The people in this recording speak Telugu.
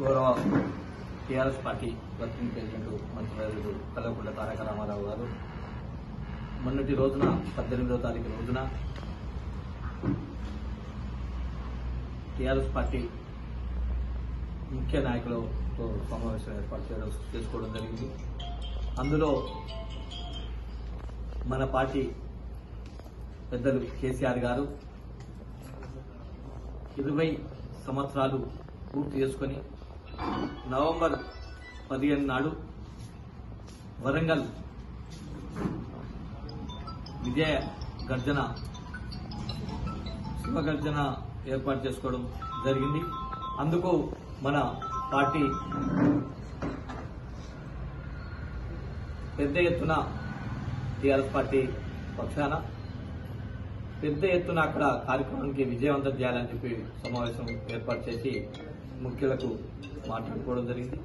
గౌరవ టీఆర్ఎస్ పార్టీ వర్కింగ్ ప్రెసిడెంట్ మంత్రివర్యుడు కల్లకుండ తారక రామారావు గారు మొన్నటి రోజున పద్దెనిమిదవ తారీఖు రోజున టీఆర్ఎస్ పార్టీ ముఖ్య నాయకులతో సమావేశం ఏర్పాటు చేయడం చేసుకోవడం జరిగింది. అందులో మన పార్టీ పెద్దలు కేసీఆర్ గారు ఇరవై సంవత్సరాలు పూర్తి చేసుకొని నవంబర్ పదిహేను నాడు వరంగల్ విజయ గర్జన శివగర్జన ఏర్పాటు చేసుకోవడం జరిగింది. అందుకు మన పార్టీ పెద్ద ఎత్తున టీఆర్ఎస్ పార్టీ పక్షాన పెద్ద ఎత్తున అక్కడ కార్యక్రమానికి విజయవంతం చేయాలని చెప్పి సమావేశం ఏర్పాటు చేసి ముఖ్యులకు మాట్లాడుకోవడం జరిగింది.